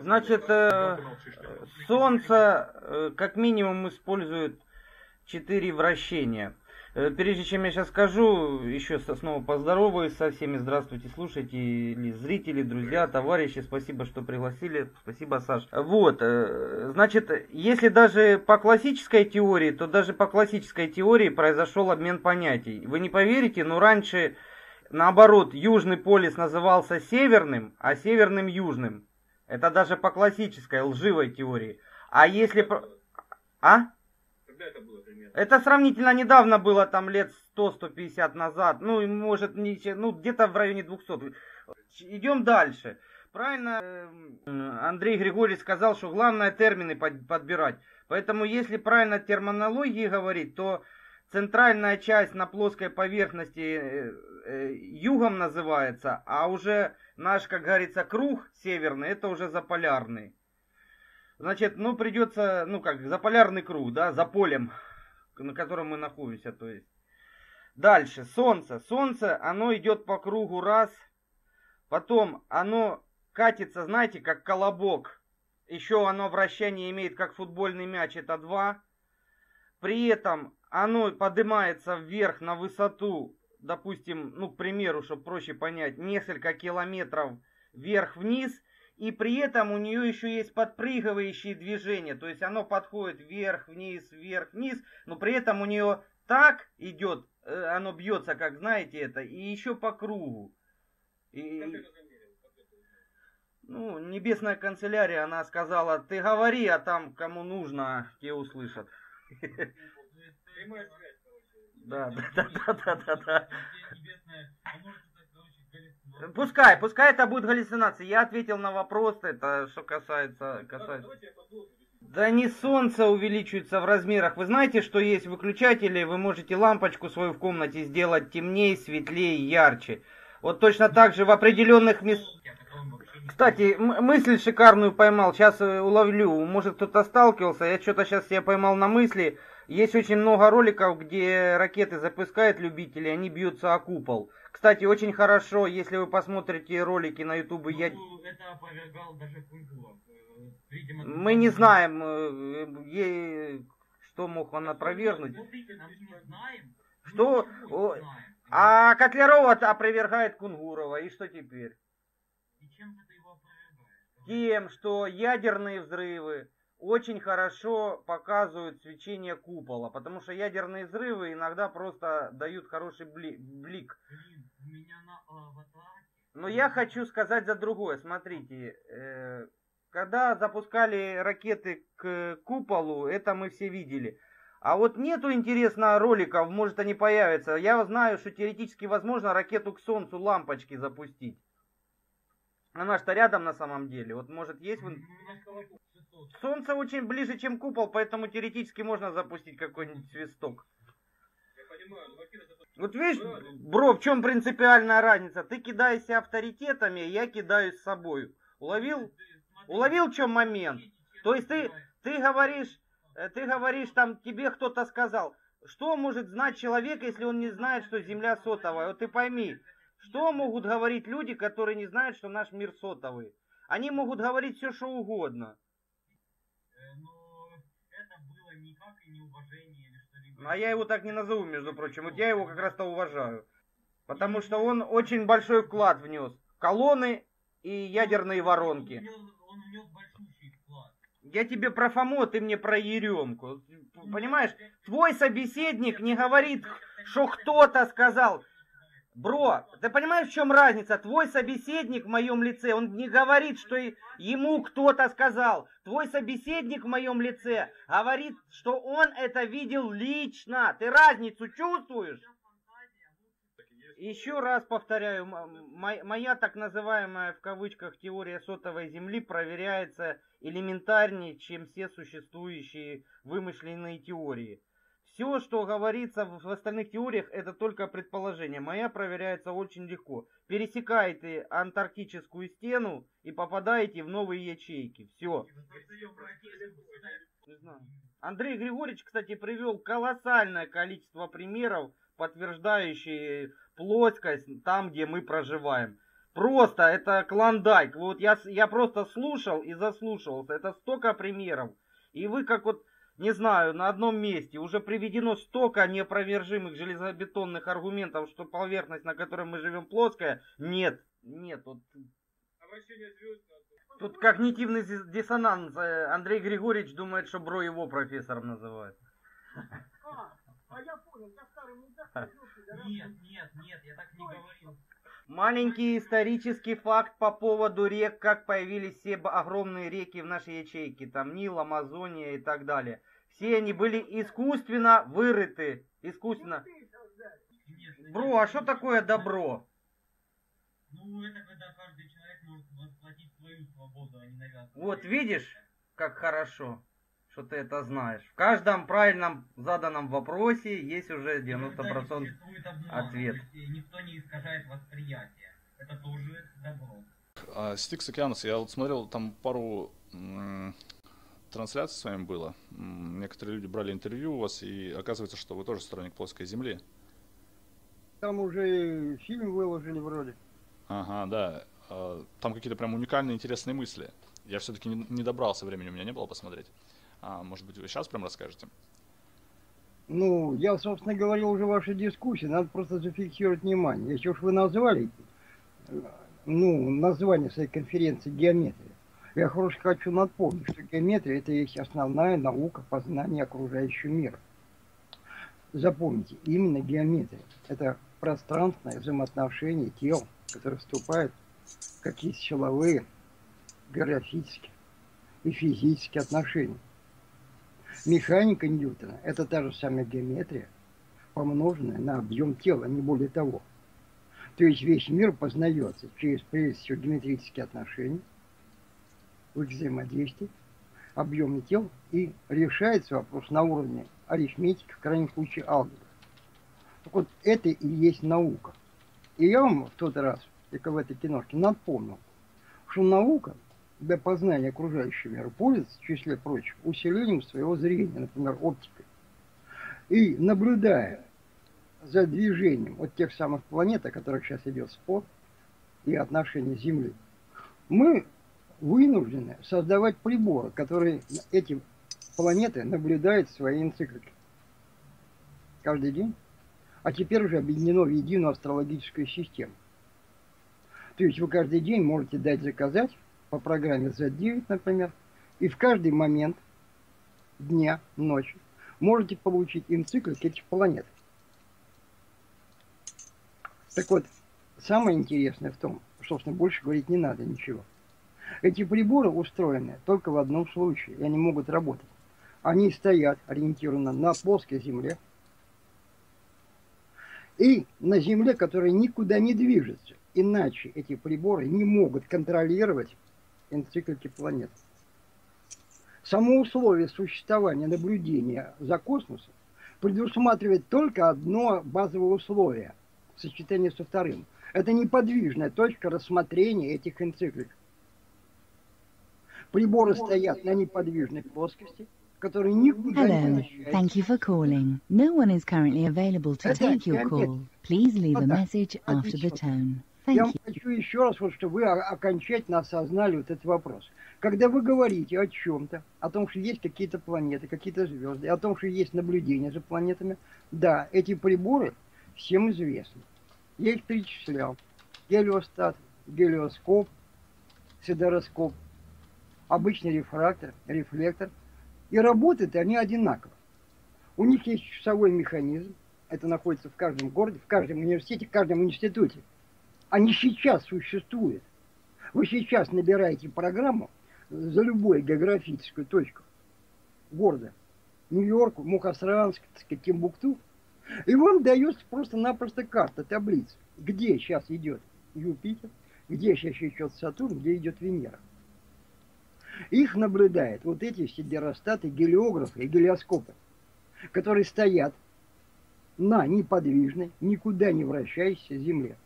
Значит, э, Солнце э, как минимум использует 4 вращения. Э, Прежде чем я сейчас скажу, еще снова поздороваюсь со всеми. Здравствуйте, слушатели, зрители, друзья, товарищи. Спасибо, что пригласили. Спасибо, Саш. Вот, значит, если даже по классической теории, то даже по классической теории произошел обмен понятий. Вы не поверите, но раньше, наоборот, Южный полюс назывался Северным, а Северным Южным. Это даже по классической лживой теории. А если... А? Когда это было примерно? Это сравнительно недавно было, там лет 100-150 назад. Ну, может, не, ну где-то в районе 200. Идем дальше. Правильно эм, Андрей Григорьевич сказал, что главное термины под- подбирать. Поэтому, если правильно терминологии говорить, то центральная часть на плоской поверхности э, э, югом называется, а уже наш, как говорится, круг северный, это уже заполярный. Значит, ну придется, ну как, заполярный круг, да, за полем, на котором мы находимся, то есть. Дальше, солнце. Солнце, оно идет по кругу раз, потом оно катится, знаете, как колобок. Еще оно вращение имеет, как футбольный мяч, это два. При этом оно поднимается вверх на высоту, допустим, ну, к примеру, чтобы проще понять, несколько километров вверх-вниз, и при этом у нее еще есть подпрыгивающие движения, то есть оно подходит вверх-вниз, вверх-вниз, но при этом у нее так идет, э, оно бьется, как знаете это, и еще по кругу. И- ну, небесная канцелярия, она сказала, ты говори, а там кому нужно, те услышат. Прямая связь, Да, да, да, да, да, да. А галлюцинация. Пускай, пускай это будет галлюцинация. Я ответил на вопрос, это что касается, касается. Я. Да не солнце увеличивается в размерах. Вы знаете, что есть выключатели, вы можете лампочку свою в комнате сделать темнее, светлее, ярче. Вот точно так же в определенных местах. Я Кстати, мысль шикарную поймал. Сейчас уловлю. Может кто-то сталкивался. Я что-то сейчас себя поймал на мысли. Есть очень много роликов, где ракеты запускают любители, они бьются о купол. Кстати, очень хорошо, если вы посмотрите ролики на ютубе. Я... Ну, это опровергал даже. Э, Видимо, Мы не знаем, э, э, что мог он опровергнуть. Что? А Котлярова опровергает Кунгурова. И что теперь? И чем ты его опровергаешь? Тем, что ядерные взрывы очень хорошо показывают свечение купола, потому что ядерные взрывы иногда просто дают хороший бли- блик. Аватарке. Но я хочу сказать за другое. Смотрите, э, когда запускали ракеты к куполу, это мы все видели. А вот нету, интересно, роликов, может они появятся. Я знаю, что теоретически возможно ракету к Солнцу лампочки запустить. Она что рядом на самом деле. Вот может есть... в ин- Немножко 600. Солнце очень ближе, чем купол, поэтому теоретически можно запустить какой-нибудь свисток. Вот видишь, бро, в чем принципиальная разница? Ты кидаешься авторитетами, я кидаюсь с собой. Уловил? Уловил, в чем момент? То есть ты, ты говоришь, э, ты говоришь, там тебе кто-то сказал, что может знать человек, если он не знает, что Земля сотовая? Вот ты пойми, что могут говорить люди, которые не знают, что наш мир сотовый? Они могут говорить все, что угодно. Э, Но это было никак и не уважение или что-либо. А я его так не назову, между прочим. Вот я его как раз-то уважаю. Потому что он очень большой вклад внес. Колонны и ядерные воронки. Он внес, он внес большущий вклад. Я тебе про Фому, ты мне про Еремку. Понимаешь, твой собеседник не говорит, что кто-то сказал. Бро, ты понимаешь, в чем разница? Твой собеседник в моем лице, он не говорит, что ему кто-то сказал. Твой собеседник в моем лице говорит, что он это видел лично. Ты разницу чувствуешь? Еще раз повторяю, моя так называемая в кавычках теория сотовой земли проверяется элементарнее, чем все существующие вымышленные теории. Все, что говорится в остальных теориях, это только предположение. Моя проверяется очень легко. Пересекаете антарктическую стену и попадаете в новые ячейки. Все. Андрей Григорьевич, кстати, привел колоссальное количество примеров, подтверждающие плоскость там, где мы проживаем. Просто это клондайк. Вот я, я просто слушал и заслушивался. Это столько примеров. И вы как вот, не знаю, на одном месте уже приведено столько неопровержимых железобетонных аргументов, что поверхность, на которой мы живем, плоская. Нет, нет. Вот, тут когнитивный дис- диссонанс. Э, Андрей Григорьевич думает, что Бро его профессором называет. А, а я понял, я старый мудак, Нет, нет, нет, я так не говорил. Маленький исторический факт по поводу рек, как появились все огромные реки в нашей ячейке, там Нил, Амазония и так далее. Все они были искусственно вырыты, искусственно. Бро, а что такое добро? Ну, это когда каждый человек может воплотить свою свободу, а не навязывать. Вот видишь, как хорошо, что ты это знаешь. В каждом правильном заданном вопросе есть уже 90% Существует обман, ответ. никто не искажает восприятие. Это тоже добро. А, Стикс Океанус, я вот смотрел, там пару трансляций с вами было. Некоторые люди брали интервью у вас, и оказывается, что вы тоже сторонник плоской земли. Там уже фильм выложили вроде. Ага, да. А, Там какие-то прям уникальные, интересные мысли. Я все-таки не добрался, времени у меня не было посмотреть. А, может быть, вы сейчас прям расскажете? Ну, я, собственно, говорил уже в вашей дискуссии, надо просто зафиксировать внимание. Если уж вы назвали, ну, название своей конференции геометрия, я хорошо хочу напомнить, что геометрия это есть основная наука познания окружающего мира. Запомните, именно геометрия – это пространственное взаимоотношение тел, которые вступают в какие-то силовые, географические и физические отношения. Механика Ньютона – это та же самая геометрия, помноженная на объем тела, не более того. То есть весь мир познается через, прежде всего, геометрические отношения, их взаимодействии, объемы тел, и решается вопрос на уровне арифметики, в крайнем случае алгебры. Так вот, это и есть наука. И я вам в тот раз, только в этой киношке, напомнил, что наука для познания окружающего мира пользуется, в числе прочих, усилением своего зрения, например, оптикой. И наблюдая за движением вот тех самых планет, о которых сейчас идет спор, и отношения Земли, мы вынуждены создавать приборы, которые эти планеты наблюдают в своей энциклике. Каждый день. А теперь уже объединено в единую астрологическую систему. То есть вы каждый день можете дать заказать по программе Z9, например, и в каждый момент дня, ночи можете получить энциклик этих планет. Так вот, самое интересное в том, что, собственно, больше говорить не надо ничего. Эти приборы устроены только в одном случае, и они могут работать. Они стоят ориентированно на плоской Земле и на Земле, которая никуда не движется. Иначе эти приборы не могут контролировать энциклики планет. Само условие существования наблюдения за космосом предусматривает только одно базовое условие в сочетании со вторым. Это неподвижная точка рассмотрения этих энциклик. Приборы стоят на неподвижной плоскости, которые никуда не Hello. вращаются. Thank you for calling. No one is currently available to take your call. Please leave a message after the tone. Я вам хочу еще раз, вот, чтобы вы окончательно осознали вот этот вопрос. Когда вы говорите о чем-то, о том, что есть какие-то планеты, какие-то звезды, о том, что есть наблюдение за планетами, да, эти приборы всем известны. Я их перечислял. Гелиостат, гелиоскоп, сидероскоп, обычный рефрактор, рефлектор. И работают они одинаково. У них есть часовой механизм, это находится в каждом городе, в каждом университете, в каждом институте. Они сейчас существуют. Вы сейчас набираете программу за любую географическую точку города. Нью-Йорк, Мухасранск, Тимбукту. И вам дается просто-напросто карта, таблица, где сейчас идет Юпитер, где сейчас идет Сатурн, где идет Венера. Их наблюдают вот эти все деростаты, гелиографы и гелиоскопы, которые стоят на неподвижной, никуда не вращающейся Земле.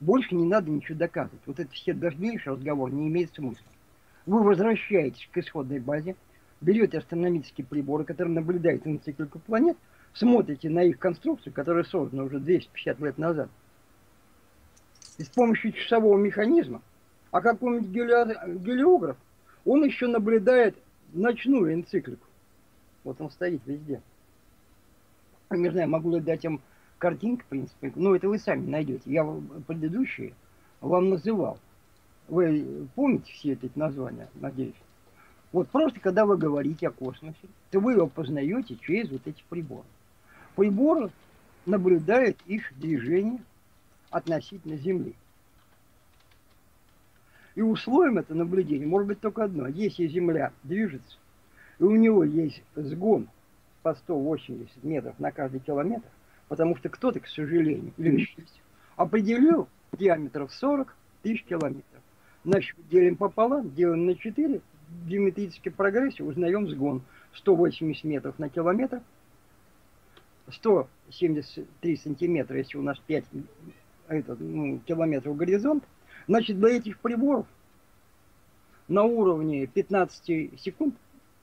Больше не надо ничего доказывать. Вот этот все дальнейший разговор не имеет смысла. Вы возвращаетесь к исходной базе, берете астрономические приборы, которые наблюдают энциклику планет, смотрите на их конструкцию, которая создана уже 250 лет назад, И с помощью часового механизма, а какой-нибудь гелио- гелиограф, он еще наблюдает ночную энциклику. Вот он стоит везде. Не знаю, могу ли дать им картинки, в принципе. Ну, это вы сами найдете. Я предыдущие вам называл. Вы помните все эти названия, надеюсь? Вот просто когда вы говорите о космосе, то вы его познаете через вот эти приборы. Приборы наблюдают их движение относительно Земли. И условием это наблюдение может быть только одно. Если Земля движется, и у него есть сгон по 180 метров на каждый километр, потому что кто-то, к сожалению, или к счастью, определил диаметр в 40 тысяч километров. Значит, делим пополам, делим на 4, в геометрической прогрессии узнаем сгон 180 метров на километр, 173 сантиметра, если у нас 5 это, ну, километров горизонт, значит, для этих приборов на уровне 15 секунд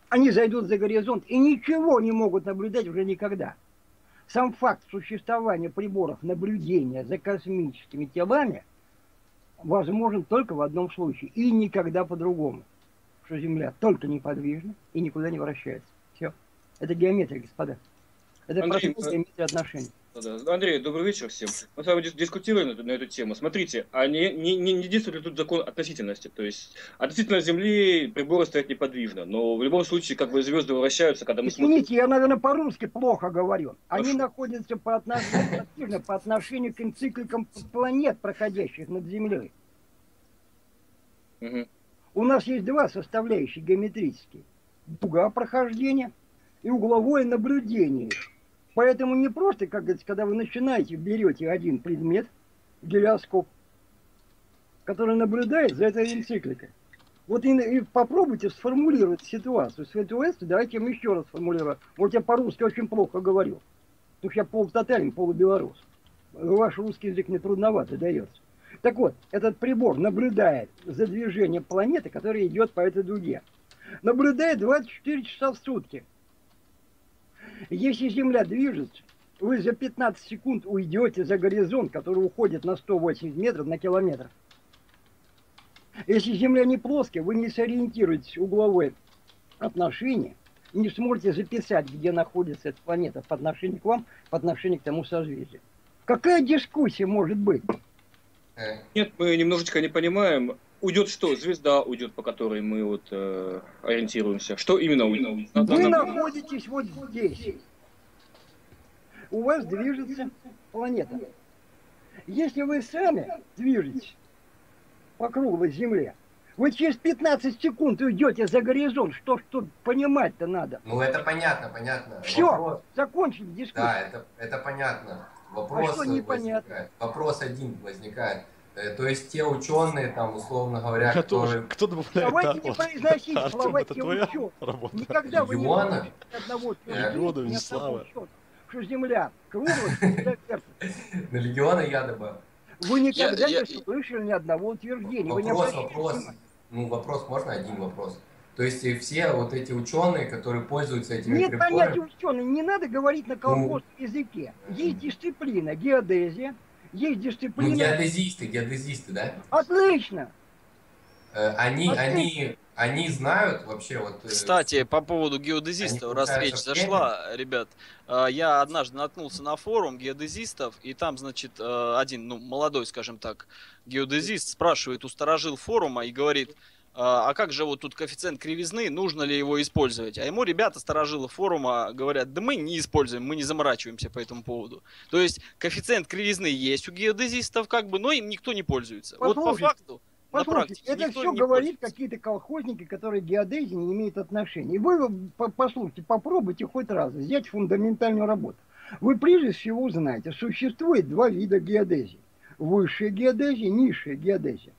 они зайдут за горизонт и ничего не могут наблюдать уже никогда. Сам факт существования приборов наблюдения за космическими телами возможен только в одном случае и никогда по-другому. Что Земля только неподвижна и никуда не вращается. Все. Это геометрия, господа. Это Андрей, просто э, геометрия отношений. Да-да. Андрей, добрый вечер всем. Мы с вами дис- дискутируем на, эту- на эту тему. Смотрите, а не, не, не, действует ли тут закон относительности? То есть относительно Земли приборы стоят неподвижно, но в любом случае, как бы звезды вращаются, когда мы смотрим... Извините, я, наверное, по-русски плохо говорю. Они Хорошо. находятся по отношению, по отношению к энцикликам планет, проходящих над Землей. Мгм. У нас есть два составляющие геометрические. Дуга прохождения и угловое наблюдение. Поэтому не просто, как говорится, когда вы начинаете, берете один предмет, гелиоскоп, который наблюдает за этой энцикликой. Вот и, и попробуйте сформулировать ситуацию. Ситуацию давайте я вам еще раз сформулирую. Вот я по-русски очень плохо говорю. Потому что я полутатарин, полубелорус. Ваш русский язык мне трудновато дается. Так вот, этот прибор наблюдает за движением планеты, которая идет по этой дуге. Наблюдает 24 часа в сутки. Если Земля движется, вы за 15 секунд уйдете за горизонт, который уходит на 180 метров на километр. Если Земля не плоская, вы не сориентируетесь отношение, и не сможете записать, где находится эта планета по отношению к вам, по отношению к тому созвездию. Какая дискуссия может быть? Э, Нет, мы немножечко не понимаем. Уйдет что? Звезда уйдет, по которой мы вот э, ориентируемся. Что именно уйдет? Вы на- находитесь вот здесь. У вас движется планета. Если вы сами движетесь по круглой Земле, вы через 15 секунд уйдете за горизонт. Что ж тут понимать-то надо? Ну это понятно, понятно. Всё. Вопрос- Закончили дискуссию. Да, это, это понятно. Вопрос А что непонятно? возникает. Вопрос один возникает. Э, То есть те ученые, там, условно говоря, которые... Кто добавляет Давайте так не произносить Артем, слова это те твоя ученые. работа? Никогда вы не одного Легиона, ни одного что Земля круглая, что Земля вертится. На легиона я добавил. Вы никогда я- не слышали ни одного утверждения. Вопрос, вопрос. внимания. Ну, вопрос, можно один вопрос? То есть и все вот эти ученые, которые пользуются этими Нет понятия приборами, ученый, не надо говорить Ну. на колхозном языке. Есть дисциплина геодезия, есть ну, дисциплина... геодезисты, геодезисты, да? Отлично! Э, Они, Отлично. они, они знают вообще вот... э, Кстати, по поводу геодезистов, раз речь зашла, ребят, э, я однажды наткнулся на форум геодезистов, и там, значит, один, ну, молодой, скажем так, геодезист спрашивает у сторожил форума и говорит, а как же вот тут коэффициент кривизны, нужно ли его использовать? А ему ребята, сторожилы форума, говорят, да мы не используем, мы не заморачиваемся по этому поводу. То есть коэффициент кривизны есть у геодезистов, как бы, но им никто не пользуется. Вот по Послушайте, факту, на Послушайте, практике это все говорит какие-то колхозники, которые к геодезии не имеют отношения. И вы, по- послушайте, попробуйте хоть раз взять фундаментальную работу. Вы прежде всего узнаете, существует два вида геодезии. Высшая геодезия, низшая геодезия.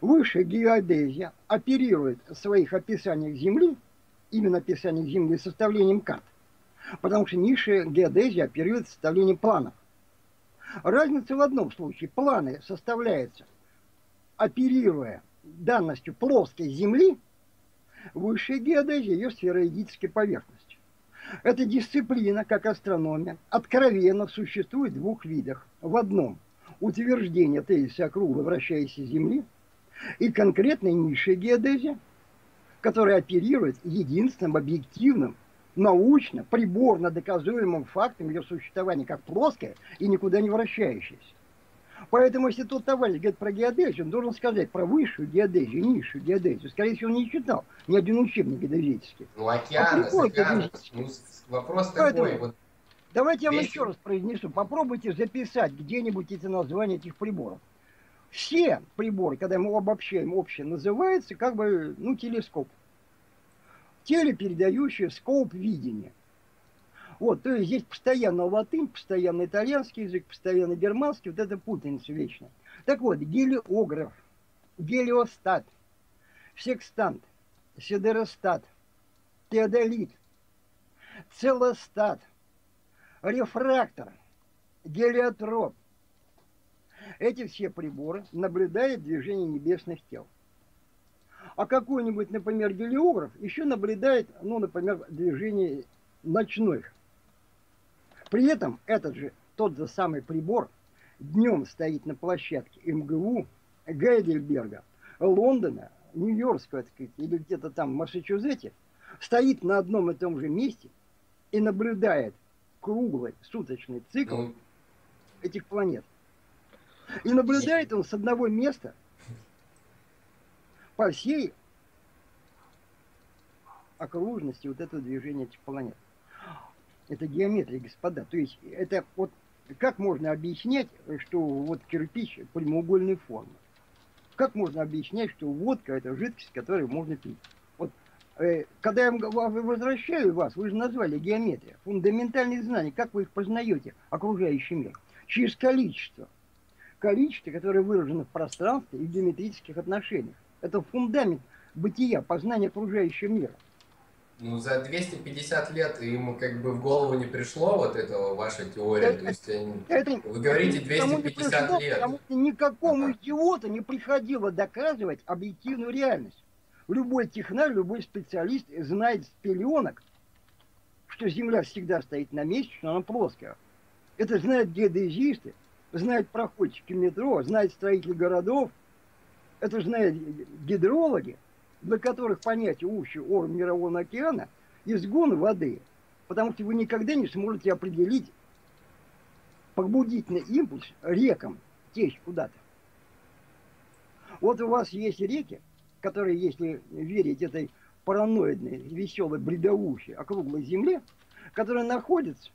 Высшая геодезия оперирует в своих описаниях Земли, именно описаниях Земли, составлением карт. Потому что низшая геодезия оперирует составлением планов. Разница в одном случае. Планы составляются оперируя данностью плоской Земли, высшая геодезия ее сфероидической поверхностью. Эта дисциплина, как астрономия, откровенно существует в двух видах. В одном утверждение тезиса округлой вращающейся Земли и конкретной низшей геодезии, которая оперирует единственным объективным, научно, приборно доказуемым фактом ее существования как плоская и никуда не вращающаяся. Поэтому, если тот товарищ говорит про геодезию, он должен сказать про высшую геодезию, низшую геодезию. Скорее всего, он не читал ни один учебник геодезический. Ну, океаны, А геодезический. Ну, вопрос Поэтому- такой, вот Давайте я вам Весь- еще раз произнесу. Попробуйте записать где-нибудь эти названия этих приборов. Все приборы, когда мы обобщаем общее, называются как бы, ну, телескоп. Телепередающий скоп видения. Вот, то есть здесь постоянно латынь, постоянно итальянский язык, постоянно германский, вот это путаница вечно. Так вот, гелиограф, гелиостат, секстант, сидеростат, теодолит, целостат, рефрактор, гелиотроп. Эти все приборы наблюдают движение небесных тел. А какой-нибудь, например, гелиограф еще наблюдает, ну, например, движение ночных. При этом этот же, тот же самый прибор днем стоит на площадке МГУ, Гейдельберга, Лондона, Нью-Йоркского, так сказать, или где-то там в Массачусетте, стоит на одном и том же месте и наблюдает круглый суточный цикл ну, этих планет. И наблюдает он с одного места по всей окружности вот этого движения этих планет. Это геометрия, господа. То есть это вот как можно объяснять, что вот кирпич прямоугольной формы? Как можно объяснять, что водка это жидкость, которую можно пить? Вот э, когда я возвращаю вас, вы же назвали геометрия, фундаментальные знания, как вы их познаете, окружающий мир? Через количество. Количество, которое выражено в пространстве и в геометрических отношениях. Это фундамент бытия, познания окружающего мира. ну, за 250 лет ему как бы в голову не пришло вот этого ваша теория. То есть Это, Вы говорите это никому не 250 пришло, лет. Потому что никакому Ага. идиоту не приходило доказывать объективную реальность. Любой технарь, любой специалист знает с пеленок, что Земля всегда стоит на месте, что она плоская. Это знают геодезисты, знают проходчики метро, знают строители городов, это знают гидрологи, для которых понятие ущий уровень мирового океана – изгон воды. Потому что вы никогда не сможете определить побудительный импульс рекам течь куда-то. Вот у вас есть реки, которые, если верить этой параноидной, веселой, бредовущей, округлой земле, которые находятся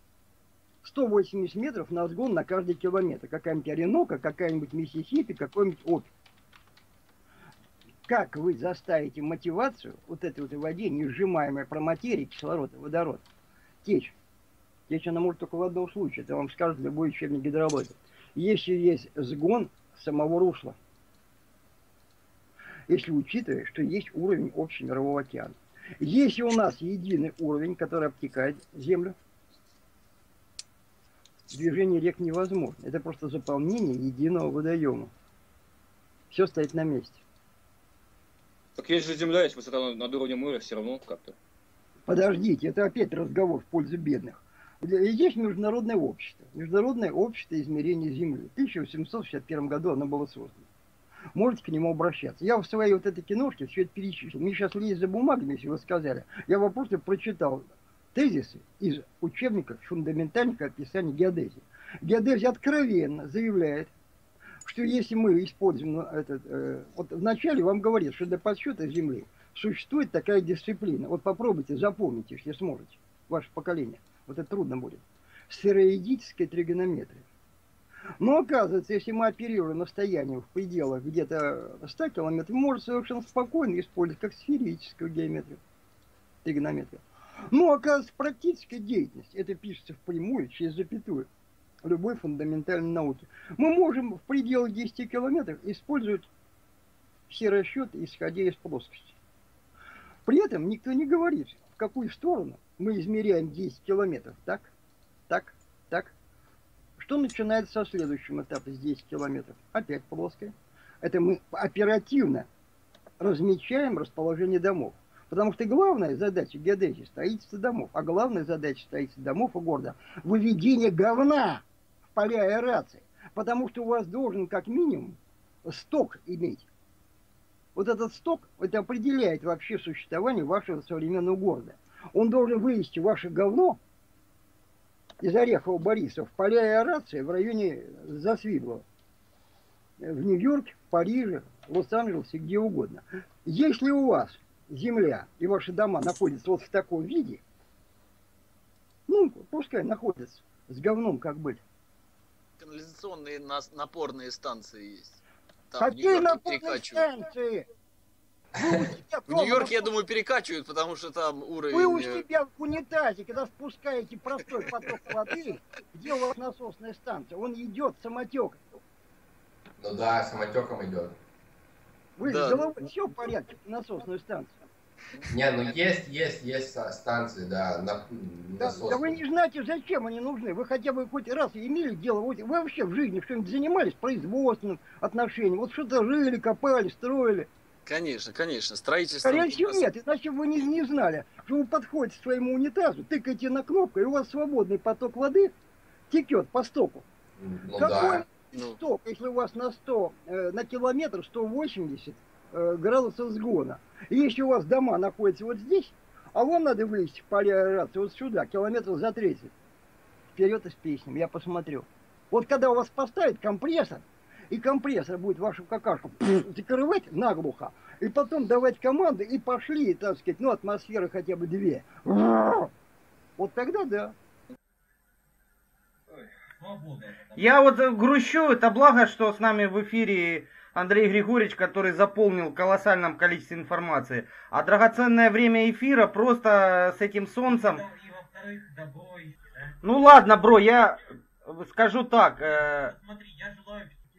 180 метров на сгон на каждый километр. Какая-нибудь Оренока, какая-нибудь Миссисипи, какой-нибудь Обь. Как вы заставите мотивацию вот этой вот воде, не сжимаемой про материи, кислород и водород, течь? Течь она может только в одном случае, это вам скажет любой учебник гидрологии. Если есть сгон самого русла, если учитывая, что есть уровень общемирового океана. Если у нас единый уровень, который обтекает Землю, движение рек невозможно. Это просто заполнение единого водоема. Все стоит на месте. Так есть же земля, есть высота над- уровнем моря, все равно как-то. Подождите, это опять разговор в пользу бедных. Здесь международное общество. Международное общество измерения Земли. В 1861 году оно было создано. Можете к нему обращаться. Я в своей вот этой киношке все это перечислил. Мне сейчас лезть за бумагами, если вы сказали. Я вам просто прочитал тезисы из учебников фундаментальных описаний геодезии. Геодезия откровенно заявляет, что если мы используем ну, этот... э, вот вначале вам говорит, что для подсчета Земли существует такая дисциплина. Вот попробуйте, запомните, если сможете, ваше поколение. Вот это трудно будет. Сфероидическая тригонометрия. Но оказывается, если мы оперируем расстоянием в пределах где-то 100 километров, можно совершенно спокойно использовать как сферическую геометрию, тригонометрию. Но оказывается, практическая деятельность, это пишется впрямую, через запятую, любой фундаментальной науки. Мы можем в пределах 10 километров использовать все расчеты, исходя из плоскости. При этом никто не говорит, в какую сторону мы измеряем 10 километров. Так, так, так. Что начинается со следующего этапа с 10 километров? Опять плоское. Это мы оперативно размечаем расположение домов. Потому что главная задача геодезии – строительство домов. А главная задача строительства домов и города – выведение говна в поля аэрации. Потому что у вас должен как минимум сток иметь. Вот этот сток, это определяет вообще существование вашего современного города. Он должен вывести ваше говно из Орехова Бориса в поля аэрации в районе Засвидлова. В Нью-Йорке, Париже, Лос-Анджелесе, где угодно. Если у вас земля и ваши дома находятся вот в таком виде, ну, пускай находятся с говном, как быть. Канализационные нас- напорные станции есть. Там Какие напорные станции? В Нью-Йорке, я думаю, перекачивают, потому что там уровень... Вы у э, себя в унитазе, когда спускаете простой поток воды, где у вас насосная станция, он идет самотек. Ну да, самотеком идет. Вы Да. с головой все в порядке, насосную станцию. Не, ну есть, есть, есть станции, да, на, Да, да вы не знаете, зачем они нужны. Вы хотя бы хоть раз имели дело, вы вообще в жизни что-нибудь занимались производственным отношением, вот что-то жили, копали, строили. Конечно, конечно, строительство... Всего нет, иначе вы не, не знали, что вы подходите к своему унитазу, тыкаете на кнопку, и у вас свободный поток воды текет по стоку. Ну Какой да. Ну, сток, если у вас на 100, э, на километр 180 э, градусов сгона. И если у вас дома находятся вот здесь, а вам надо вывести в поля аэрации вот сюда, километров за 30. Вперед и с песням, я посмотрю. Вот когда у вас поставят компрессор, и компрессор будет вашу какашку закрывать наглухо, и потом давать команды, и пошли, так сказать, ну, атмосферы хотя бы две. Вот тогда да. Я вот э, грущу, это благо, что с нами в эфире Андрей Григорьевич, который заполнил колоссальном количестве информации. А драгоценное время эфира просто с этим солнцем... Ну ладно, бро, я скажу так. э,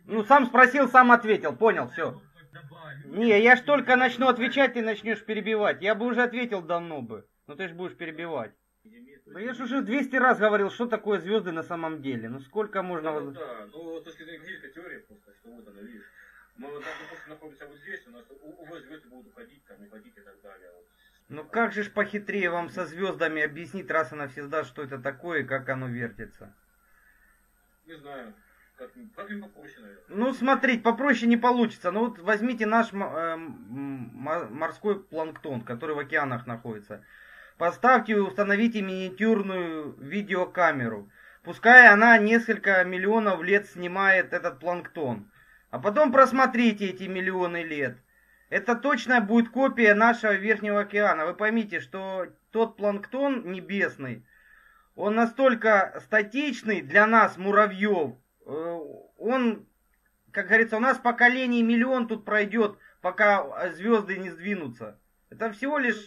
ну сам спросил, сам ответил, понял, все. Не, я ж только начну отвечать, ты начнешь перебивать. Я бы уже ответил давно бы. Но ты ж будешь перебивать. Да я же уже 200 раз говорил, что такое звезды на самом деле. Ну сколько можно... Ну да, ну точки зрения физической теории просто, что вот она, видишь. Мы вот так, допустим, находимся вот здесь, у нас у, у вас звезды будут уходить, там, уходить и так далее. Вот. Ну как же ж похитрее вам со звездами объяснить раз и навсегда, что это такое и как оно вертится? Не знаю, как, как им попроще, наверное. Ну, смотрите, попроще не получится. Ну, вот возьмите наш э, морской планктон, который в океанах находится. Поставьте и установите миниатюрную видеокамеру. Пускай она несколько миллионов лет снимает этот планктон. А потом просмотрите эти миллионы лет. Это точно будет копия нашего Верхнего океана. Вы поймите, что тот планктон небесный, он настолько статичный для нас, муравьев, э, он, как говорится, у нас поколений миллион тут пройдет, пока звезды не сдвинутся. Это всего лишь...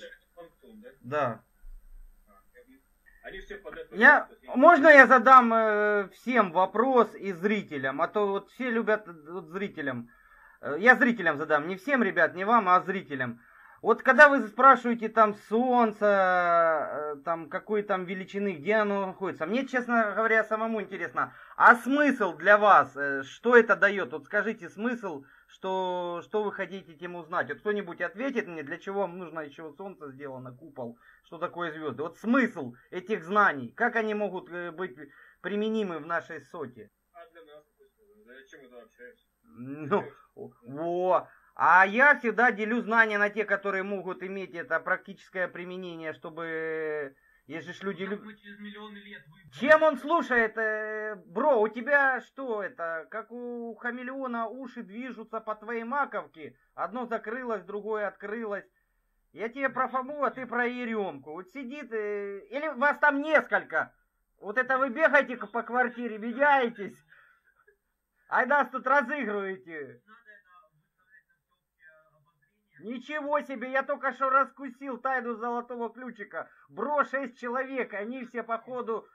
Да? Я, можно я задам э, всем вопрос и зрителям, а то вот все любят э, вот зрителям. Э, Я зрителям задам, не всем, ребят, не вам, а зрителям. Вот когда вы спрашиваете там солнце, э, там какой там величины, где оно находится, мне, честно говоря, самому интересно, а смысл для вас, что это дает? Вот скажите смысл, что, что вы хотите этим узнать? Вот кто-нибудь ответит мне, для чего вам нужно еще солнце сделано, купол, что такое звезды? Вот смысл этих знаний, как они могут э, быть применимы в нашей соте? А для нас, зачем мы туда общаемся? Ну, во. А я всегда делю знания на те, которые могут иметь это практическое применение, чтобы... Если ж люди любят... Мы через миллионы лет вы... Чем он слушает? э, Бро, у тебя что это? Как у хамелеона уши движутся по твоей маковке. Одно закрылось, другое открылось. Я тебе про Фому, а ты про Еремку. Вот сидит... э, Или вас там несколько. Вот это вы бегаете по квартире, меняетесь. Ай нас тут разыгрываете. Ничего себе, я только что раскусил тайну золотого ключика. Бро, шесть человек, они все походу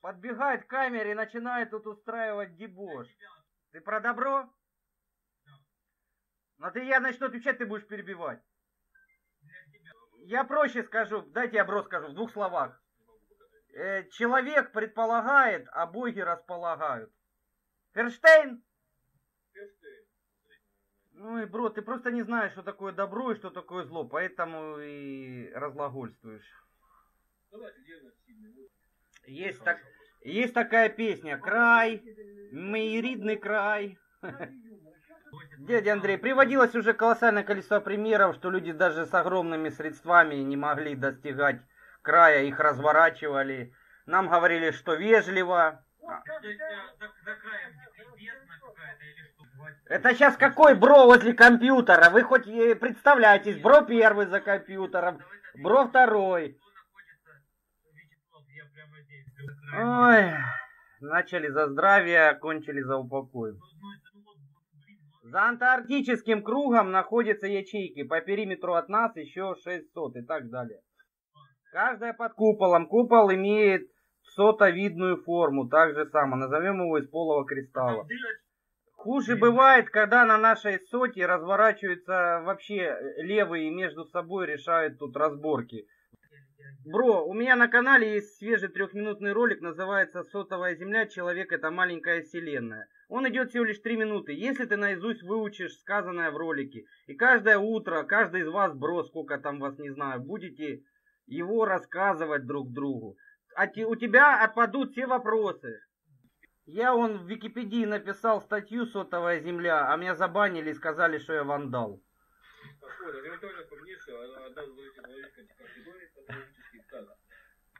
подбегают к камере и начинают тут устраивать дебош. Ты про добро? Ну ты я начну отвечать, ты будешь перебивать. Я проще скажу, дайте я бро скажу в двух словах. Э, человек предполагает, а боги располагают. Ферштейн? Ну и, бро, ты просто не знаешь, что такое добро и что такое зло, поэтому и? Вот. Есть, так, Есть такая песня «Край, мой ридный край». Дядя Андрей, приводилось уже колоссальное количество примеров, что люди даже с огромными средствами не могли достигать края, их разворачивали. Нам говорили, что вежливо. Это сейчас какой бро возле компьютера? Вы хоть э, представляетесь, бро первый за компьютером, бро второй. Ой, начали за здравие, кончили за упокой. За антарктическим кругом находятся ячейки, по периметру от нас еще 600 и так далее. Каждая под куполом. Купол имеет сотовидную форму, так же само. Назовем его из полого кристалла. Хуже бывает, когда на нашей соте разворачиваются вообще левые и между собой решают тут разборки. Бро, у меня на канале есть свежий трехминутный ролик, называется «Сотовая земля. Человек – это маленькая вселенная». Он идет всего лишь три минуты. Если ты наизусть выучишь сказанное в ролике, и каждое утро, каждый из вас, бро, сколько там вас, не знаю, будете его рассказывать друг другу, а у тебя отпадут все вопросы. Я он в Википедии написал статью «Сотовая земля», а меня забанили и сказали, что я вандал.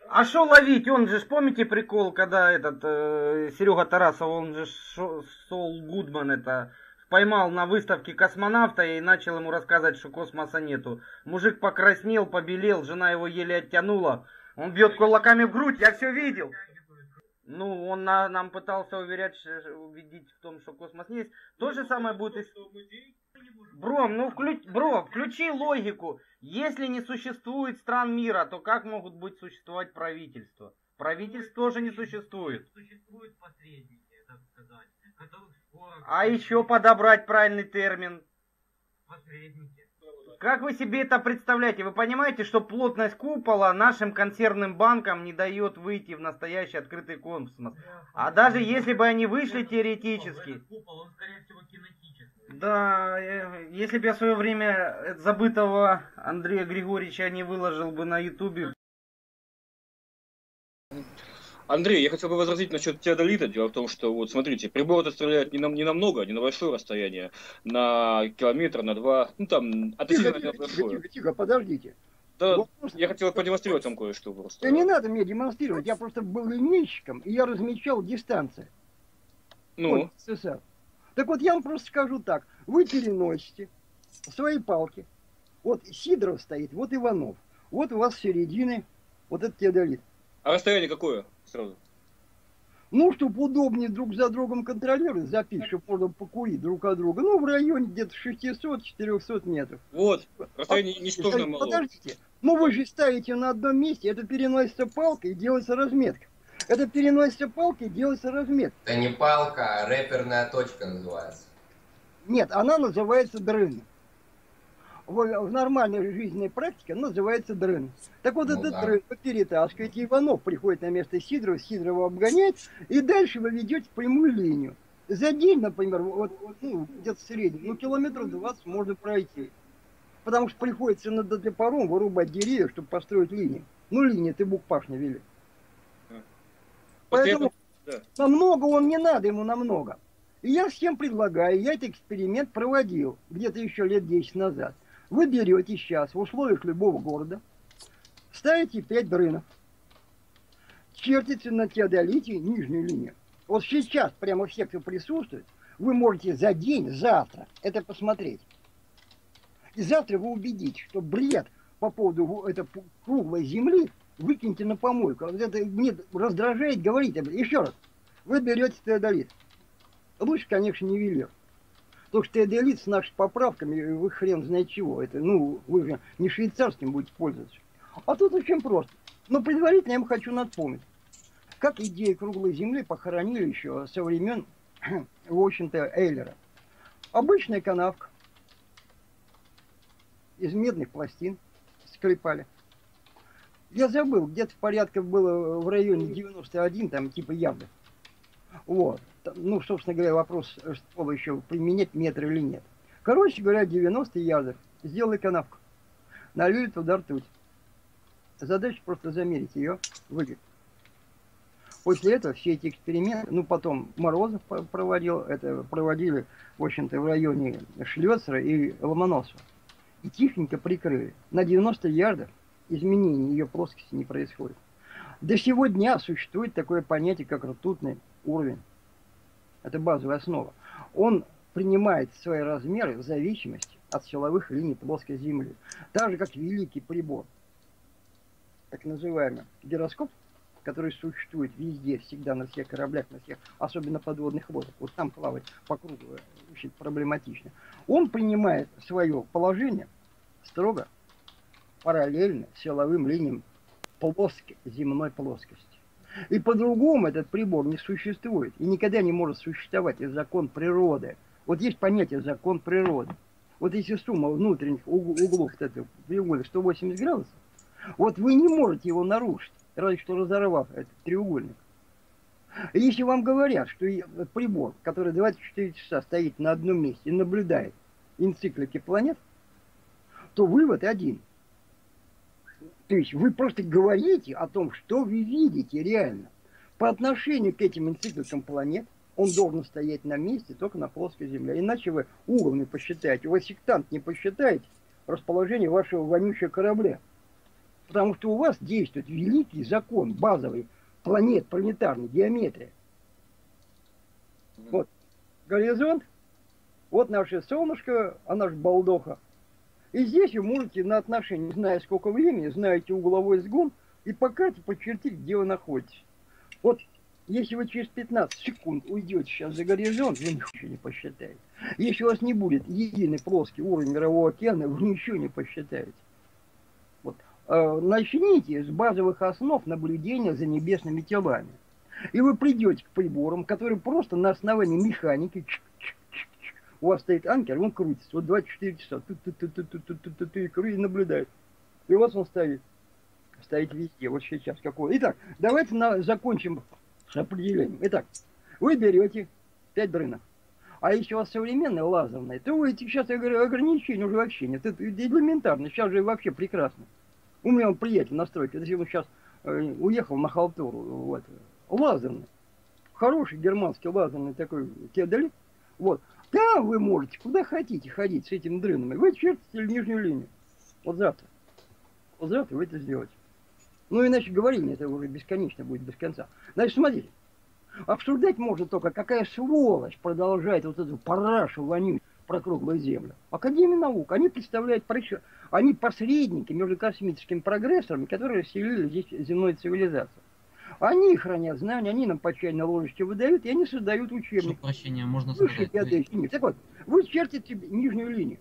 А что ловить? Он же, помните прикол, когда этот э, Серега Тарасов, он же шо, Сол Гудман это поймал на выставке космонавта и начал ему рассказывать, что космоса нету. Мужик покраснел, побелел, жена его еле оттянула. Он бьет кулаками в грудь, я все видел. Ну, он на, нам пытался уверять, убедить в том, что космос есть. То же самое будет и... Бро, ну включ... Бро, включи логику. Если не существует стран мира, то как могут быть существовать правительства? Правительств тоже не существует. Существуют посредники, так сказать, которых скоро... А еще подобрать правильный термин. Посредники. Как вы себе это представляете? Вы понимаете, что плотность купола нашим консервным банкам не дает выйти в настоящий открытый космос? А даже если бы они вышли теоретически... Купол, он, скорее всего, кинетический. Да, э, если бы я в свое время забытого Андрея Григорьевича не выложил бы на ютубе. Андрей, я хотел бы возразить насчет теодолита. Дело в том, что, вот смотрите, прибор это стреляет не на, не на много, не на большое расстояние, на километр, на два, ну там, относительно Тихо, тихо, тихо, большое. тихо, тихо, подождите. Да, Вопрос- я хотел продемонстрировать вам кое-что просто. Да не надо мне демонстрировать, я просто был линейщиком, и я размечал дистанции. Ну, Вот, СССР. Так вот, я вам просто скажу так. Вы переносите свои палки. Вот Сидоров стоит, вот Иванов. Вот у вас середины вот этот теодолит. А расстояние какое сразу? Ну, чтобы удобнее друг за другом контролировать, запить, чтобы можно покурить друг от друга. Ну, в районе где-то 600-400 метров. Вот, расстояние А, ничтожно мало. Подождите. Ну, вы же ставите на одном месте, это переносится палка и делается разметка. Это переносится палка и делается разметка. Это не палка, а рэперная точка называется. Нет, она называется дрын. В, нормальной жизненной практике называется дрын. Так вот, Ну этот да. дрын вы перетаскиваете, Иванов приходит на место Сидорова, Сидорова обгоняет, и дальше вы ведете прямую линию. За день, например, вот, вот, ну, где-то в среднем, ну, километров 20 можно пройти. Потому что приходится на топором вырубать деревья, чтобы построить линию. Ну, линии ты букпашня вели. После Поэтому да. намного он не надо ему намного. И я всем предлагаю, я этот эксперимент проводил где-то еще лет 10 назад. Вы берете сейчас в условиях любого города, ставите 5 дрынов, чертите на теодолите нижнюю линию. Вот сейчас, прямо все, кто присутствует, вы можете за день, завтра это посмотреть. И завтра вы убедитесь, что бред по поводу во- этой круглой земли выкиньте на помойку. Вот это мне раздражает говорить об этом. Еще раз. Вы берете теодолит. Лучше, конечно, нивелир. Потому что теодолит с нашими поправками, вы хрен знает чего. Это, ну, вы же не швейцарским будете пользоваться. А тут очень просто. Но предварительно я вам хочу напомнить. Как идея круглой земли похоронили еще со времен, в общем-то, Эйлера. Обычная канавка из медных пластин склепали. Я забыл, где-то порядка было в районе 91, там типа явно. Вот. Ну, собственно говоря, вопрос, э, что еще, применять метр или нет. Короче говоря, 90 ярдов. Сделали канавку. Налили туда ртуть. Задача просто замерить ее выглядит. После этого все эти эксперименты, ну потом Морозов проводил, это проводили, в общем-то, в районе Шлёцера и Ломоносова. И тихонько прикрыли. На 90 ярдах изменений ее плоскости не происходит. До сего дня существует такое понятие, как ртутный уровень. Это базовая основа. Он принимает свои размеры в зависимости от силовых линий плоской Земли. Так же, как великий прибор, так называемый гироскоп, который существует везде, всегда на всех кораблях, на всех, особенно подводных лодок. Вот там плавать по кругу э, очень проблематично. Он принимает свое положение строго параллельно силовым линиям плоской земной плоскости. И по-другому этот прибор не существует. И никогда не может существовать. Это закон природы. Вот есть понятие закон природы. Вот если сумма внутренних уг- углов вот этого треугольника 180 градусов, вот вы не можете его нарушить, разве что разорвав этот треугольник. И Если вам говорят, что и прибор, который 24 часа стоит на одном месте и наблюдает энциклики планет, то вывод один. То есть вы просто говорите о том, что вы видите реально. По отношению к этим энцикликам планет, он должен стоять на месте только на плоской Земле. Иначе вы угол не посчитаете, вы сектант не посчитаете расположение вашего вонючего корабля. Потому что у вас действует великий закон, базовый, планет, планетарной геометрия. Вот горизонт, вот наше солнышко, а наш балдоха. И здесь вы можете на отношении, зная сколько времени, знаете угловой сгон, и по карте подчертить, где вы находитесь. Вот если вы через 15 секунд уйдете сейчас за горизонт, вы ничего не посчитаете. Если у вас не будет единый плоский уровень мирового океана, вы ничего не посчитаете. Вот. Э, начните с базовых основ наблюдения за небесными телами. И вы придете к приборам, которые просто на основании механики. У вас стоит анкер, он крутится, вот 24 часа, ту-ту-ту-ту-ту-ту-ту, и кру- и наблюдает. И вас он стоит. Стоит везде, вот сейчас какой. Итак, давайте на, закончим с определением. Итак, вы берете 5 дрынов. А если у вас современные лазерные, то вы сейчас я ограничений уже вообще нет. Это элементарно, сейчас же вообще прекрасно. У меня он приятель на стройке, если он сейчас э, уехал на халтуру, вот, лазерный. Хороший германский лазерный такой теодолит. Вот. Там вы можете куда хотите ходить с этими дрынами. Вы чертите нижнюю линию. Вот завтра. Вот завтра вы это сделаете. Ну, иначе говорили, это уже бесконечно будет без конца. Значит, смотрите. Обсуждать можно только, какая сволочь продолжает вот эту парашу вонють про круглую землю. Академия наук, они представляют, они посредники между космическими прогрессорами, которые вселили здесь земную цивилизацию. Они хранят знания, они нам по чайной ложечке выдают, и они создают учебник. Прошу прощения, можно сказать. линии. Так вот, вы чертите нижнюю линию.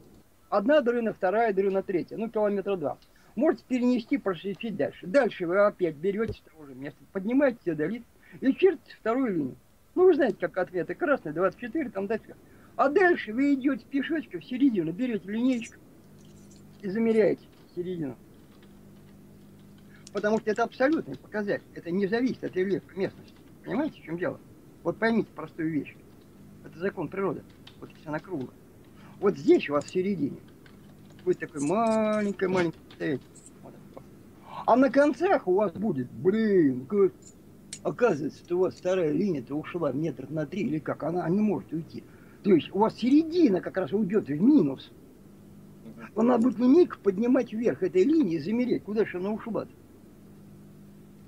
Одна дрына, вторая дрына, третья. Ну, километра два. Можете перенести, просветить дальше. Дальше вы опять берете с того же места, поднимаете теодолит и чертите вторую линию. Ну, вы знаете, как ответы. Красный, 24, там дальше. А дальше вы идете пешочком в середину, берете линейку и замеряете середину. Потому что это абсолютный показатель. Это не зависит от рельефа местности. Понимаете, в чем дело? Вот поймите простую вещь. Это закон природы. Вот если она круглая. Вот здесь у вас в середине будет такой. Вот так. А на концах у вас будет, блин, как- оказывается, что у вас вторая линия-то ушла метров на три или как, она не может уйти. То есть у вас середина как раз уйдет в минус. Она будет линейку поднимать вверх этой линии и замереть, куда же она ушла -то?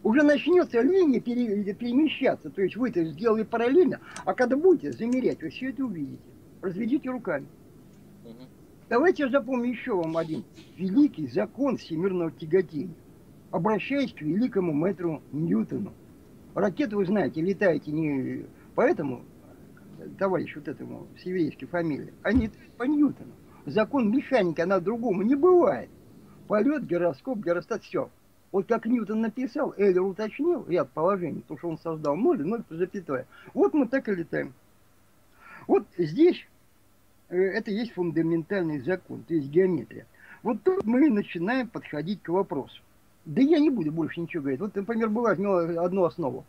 Уже начнется линия пере- перемещаться, то есть вы это сделали параллельно, а когда будете замерять, вы все это увидите. Разведите руками. Мгм. Давайте я запомню еще вам один великий закон всемирного тяготения. Обращаясь к великому мэтру Ньютону. Ракеты, вы знаете, летаете не поэтому, товарищ вот этому с еврейской фамилией, а не по Ньютону. Закон механики, она другому не бывает. Полет, гироскоп, гиростат, все. Вот как Ньютон написал, Эйлер уточнил ряд положений, потому что он создал ноль ноль запятая. Вот мы так и летаем. Вот здесь э, это есть фундаментальный закон, то есть геометрия. Вот тут мы начинаем подходить к вопросу. Да я не буду больше ничего говорить. Вот, например, была одну основу.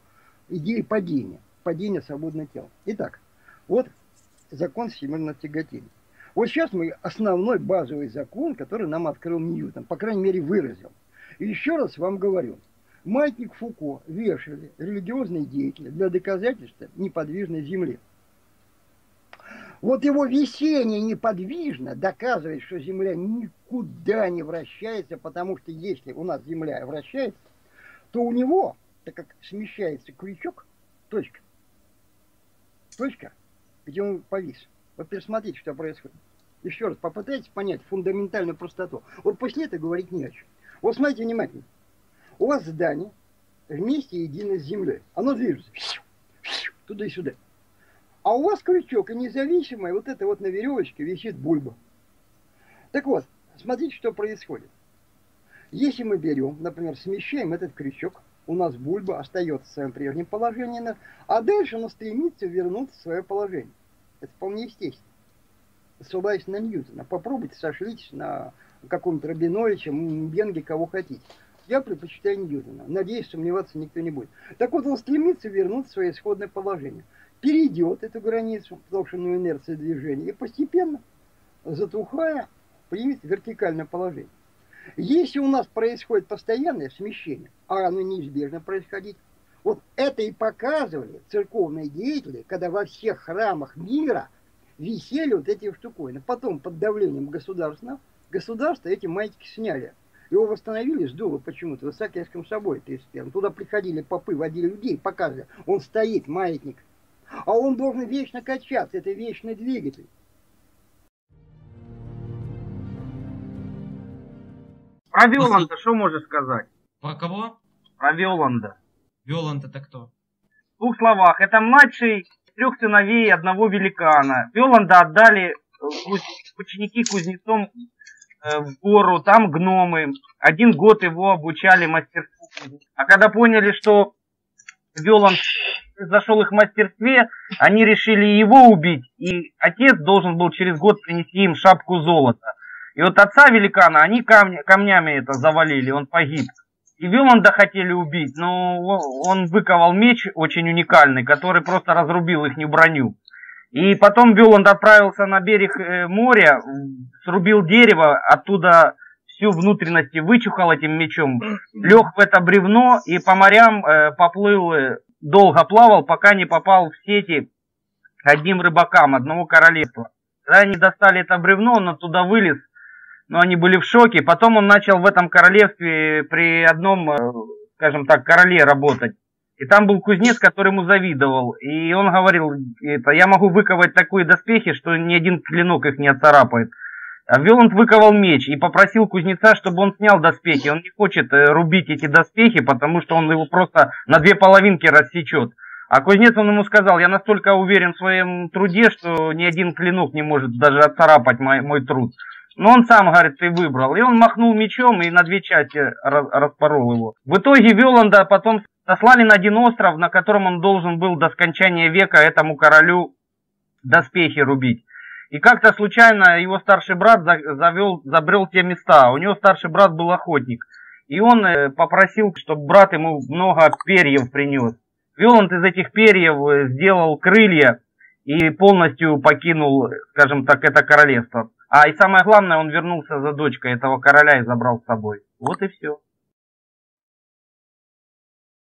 Идея падения. Падение свободного тела. Итак, вот закон всемирного тяготения. Вот сейчас мы основной базовый закон, который нам открыл Ньютон, по крайней мере выразил. Еще раз вам говорю, Маятник Фуко вешали религиозные деятели для доказательства неподвижной Земли. Вот его висение неподвижно доказывает, что Земля никуда не вращается, потому что если у нас Земля вращается, то у него, так как смещается крючок, точка, точка, где он повис. Вот пересмотрите, что происходит. Еще раз попытайтесь понять фундаментальную простоту. Вот после этого говорить не о чем. Вот смотрите внимательно. У вас здание вместе едино с землей. Оно движется. Туда и сюда. А у вас крючок и независимая вот это вот на веревочке висит бульба. Так вот, смотрите, что происходит. Если мы берем, например, смещаем этот крючок, у нас бульба остается в своем прежнем положении, а дальше она стремится вернуться в свое положение. Это вполне естественно. Ссылаясь на Ньютона. Попробуйте сошлитесь на каком-то Рабиновиче, Бенге, кого хотите. Я предпочитаю Ньютона. Надеюсь, сомневаться никто не будет. Так вот, он стремится вернуться в свое исходное положение. Перейдет эту границу, повышенную инерцию движения, и постепенно, затухая, примет вертикальное положение. Если у нас происходит постоянное смещение, а оно неизбежно происходить, вот это и показывали церковные деятели, когда во всех храмах мира висели вот эти штуковины. Потом под давлением государства, государство эти маятники сняли. Его восстановили, сдуло почему-то в Исаакиевском соборе 31 Туда приходили попы, водили людей, показывали. Он стоит, маятник. А он должен вечно качаться, это вечный двигатель. Про Виоланда что можешь сказать? Про кого? Про Виоланда. Виоланд это кто? В двух словах, это младший трех сыновей одного великана. Виоланда отдали ученики кузнецом в гору, там гномы. Один год его обучали мастерству. А когда поняли, что Виоланд зашел их в мастерстве, они решили его убить. И отец должен был через год принести им шапку золота. И вот отца великана они камня, камнями это завалили, он погиб. И Виланда хотели убить, но он выковал меч очень уникальный, который просто разрубил их броню. И потом Виланд отправился на берег э, моря, срубил дерево, оттуда всю внутренность вычухал этим мечом, лег в это бревно и по морям э, поплыл, э, долго плавал, пока не попал в сети одним рыбакам одного королевства. Когда они достали это бревно, он оттуда вылез, но они были в шоке. Потом он начал в этом королевстве при одном, скажем так, короле работать. И там был кузнец, который ему завидовал. И он говорил, это, я могу выковать такие доспехи, что ни один клинок их не отцарапает. А Виланд выковал меч и попросил кузнеца, чтобы он снял доспехи. Он не хочет э, рубить эти доспехи, потому что он его просто на две половинки рассечет. А кузнец он ему сказал, я настолько уверен в своем труде, что ни один клинок не может даже отцарапать мой, мой труд. Но он сам, говорит, ты выбрал. И он махнул мечом и на две части распорол его. В итоге Виоланда потом сослали на один остров, на котором он должен был до скончания века этому королю доспехи рубить. И как-то случайно его старший брат завел, забрел те места. У него старший брат был охотник. И он э, попросил, чтобы брат ему много перьев принес. Виоланд из этих перьев э, сделал крылья и полностью покинул, скажем так, это королевство. А и самое главное, он вернулся за дочкой этого короля и забрал с собой. Вот и все.